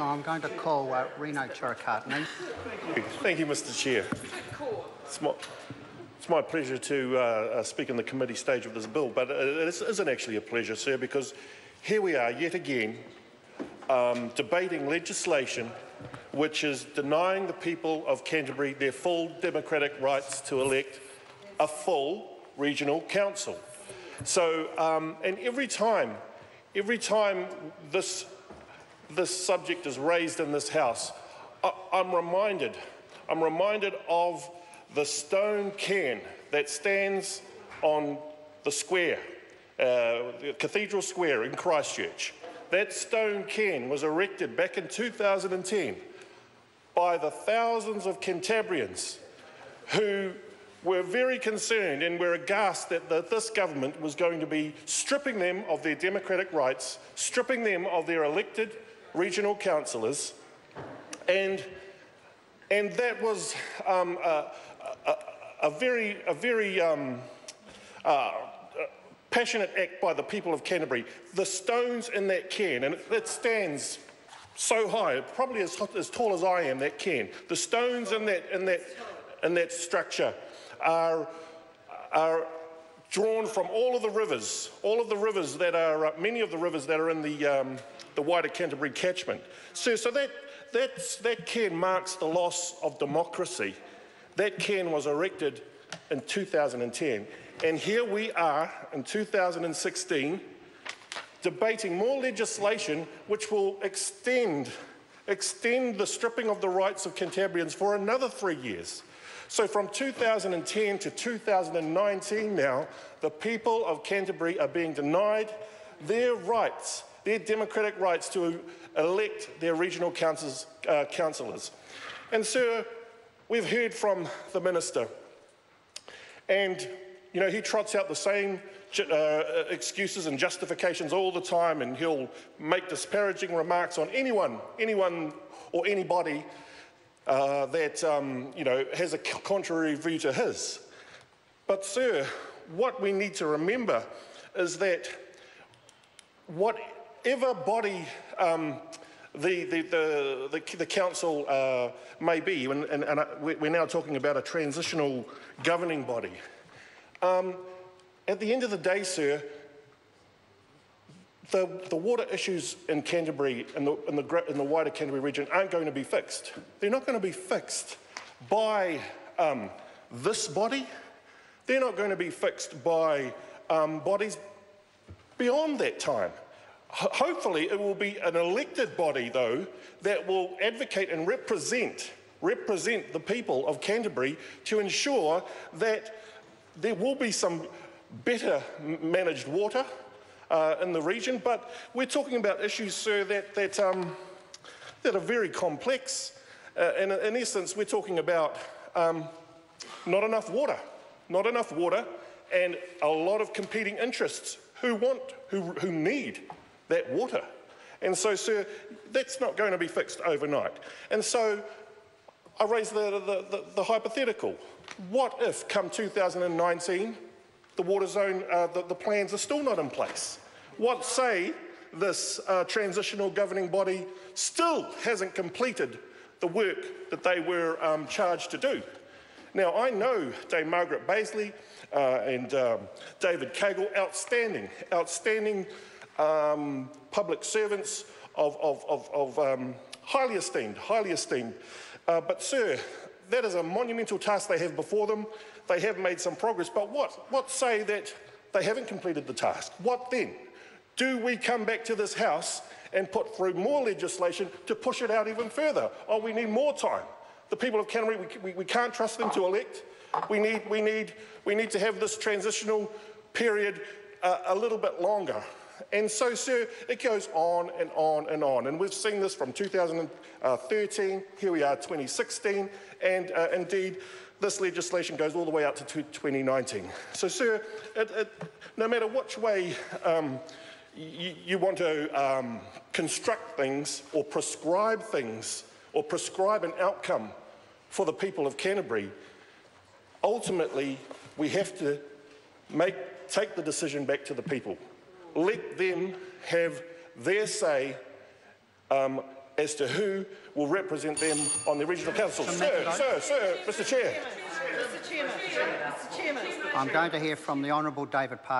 No, I'm going to call uh, Rino Tirikatene. Thank you, Mr Chair. It's my, it's my pleasure to uh, uh, speak in the committee stage of this bill, but it isn't actually a pleasure, sir, because here we are yet again um, debating legislation which is denying the people of Canterbury their full democratic rights to elect a full regional council. So, um, and every time, every time this, this subject is raised in this House, I, I'm reminded, I'm reminded of the stone cairn that stands on the square, uh, the Cathedral Square in Christchurch. That stone cairn was erected back in 2010 by the thousands of Cantabrians who were very concerned and were aghast that the, this government was going to be stripping them of their democratic rights, stripping them of their elected regional councillors, and, and that was um, a, a, a, very, a very um, uh, passionate act by the people of Canterbury. The stones in that cairn, and it, it stands so high, probably as, as tall as I am, that cairn. The stones in that, in that, in that structure are, are drawn from all of the rivers, all of the rivers that are, uh, many of the rivers that are in the, um, the wider Canterbury catchment. So, so that, that's, that cairn marks the loss of democracy. That cairn was erected in 2010. And here we are in 2016 debating more legislation which will extend, extend the stripping of the rights of Cantabrians for another three years. So from 2010 to 2019 now, the people of Canterbury are being denied their rights, their democratic rights to elect their regional councils, uh, councillors. And sir, we've heard from the minister, and you know he trots out the same uh, excuses and justifications all the time, and he'll make disparaging remarks on anyone, anyone or anybody uh, that um, you know, has a contrary view to his. But, sir, what we need to remember is that whatever body um, the, the, the, the, the council uh, may be, and, and, and, uh, we're now talking about a transitional governing body. Um, at the end of the day, sir, the, the water issues in Canterbury and the, in, the, in the wider Canterbury region aren't going to be fixed. They're not going to be fixed by um, this body. They're not going to be fixed by um, bodies beyond that time. Hopefully, it will be an elected body, though, that will advocate and represent, represent the people of Canterbury to ensure that there will be some better managed water, uh, in the region, but we're talking about issues, sir, that, that, um, that are very complex. Uh, and in essence, we're talking about um, not enough water, not enough water, and a lot of competing interests who want, who, who need that water. And so, sir, that's not going to be fixed overnight. And so I raise the, the, the, the hypothetical. What if, come 2019, the water zone, uh, the, the, plans are still not in place. What say this uh, transitional governing body still hasn't completed the work that they were um, charged to do. Now, I know Dame Margaret Bazley uh, and um, David Caygill, outstanding, outstanding um, public servants of, of, of, of um, highly esteemed, highly esteemed. Uh, but, sir, that is a monumental task they have before them they have made some progress, but what? What say that they haven't completed the task? What then? Do we come back to this House and put through more legislation to push it out even further? Oh, we need more time. The people of Canterbury, we, we, we can't trust them to elect. We need, we need, we need to have this transitional period uh, a little bit longer. And so, sir, it goes on and on and on. And we've seen this from 2013, here we are 2016, and uh, indeed, this legislation goes all the way out to 2019. So, sir, it, it, no matter which way um, you, you, want to um, construct things or prescribe things or prescribe an outcome for the people of Canterbury, ultimately we have to make, take the decision back to the people. Let them have their say um, as to who will represent them on the regional council. Sir, sir, sir, Mr Chair. Mr Chairman, Mr Chairman, I'm going to hear from the Honourable David Parker.